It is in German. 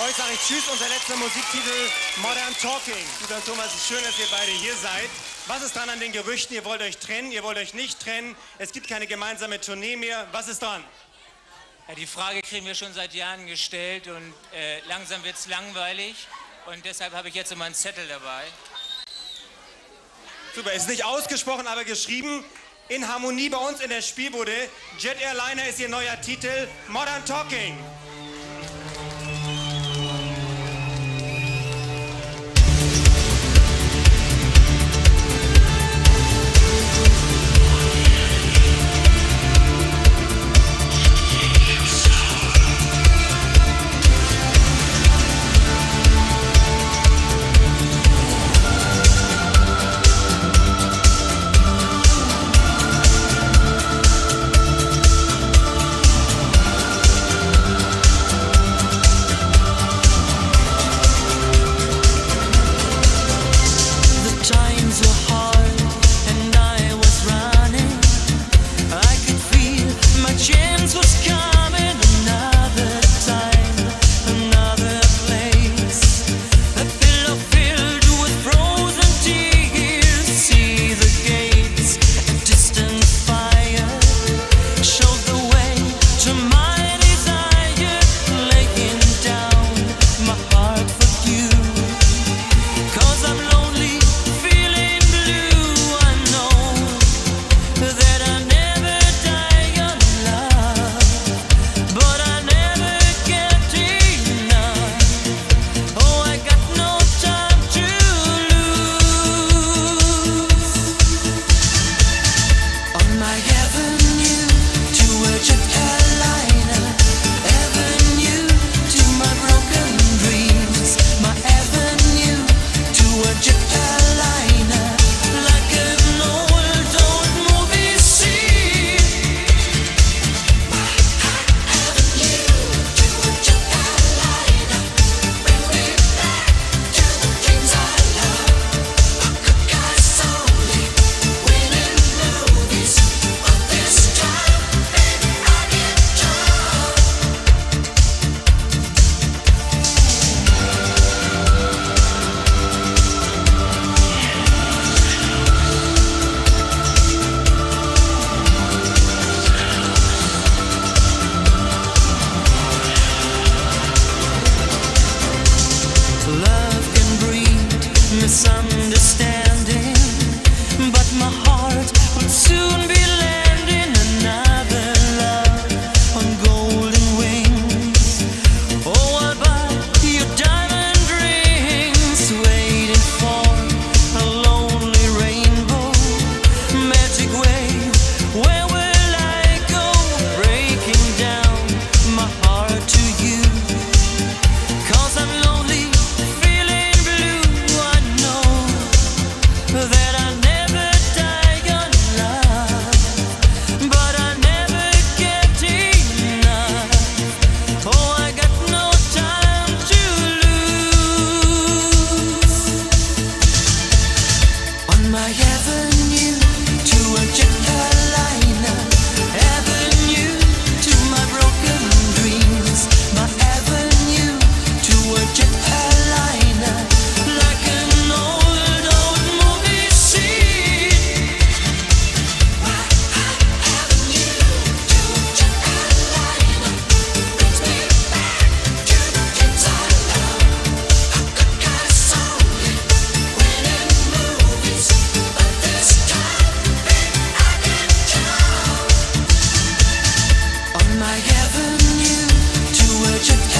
Euch sage ich Tschüss, unser letzter Musiktitel Modern Talking. Guter Thomas, es ist schön, dass ihr beide hier seid. Was ist dran an den Gerüchten? Ihr wollt euch trennen, ihr wollt euch nicht trennen. Es gibt keine gemeinsame Tournee mehr. Was ist dran? Ja, die Frage kriegen wir schon seit Jahren gestellt und äh, langsam wird es langweilig. Und deshalb habe ich jetzt immer einen Zettel dabei. Super, ist nicht ausgesprochen, aber geschrieben. In Harmonie bei uns in der Spielbude. Jet Airliner ist ihr neuer Titel. Modern Talking. turn you to a gentle liner. my knew to worship.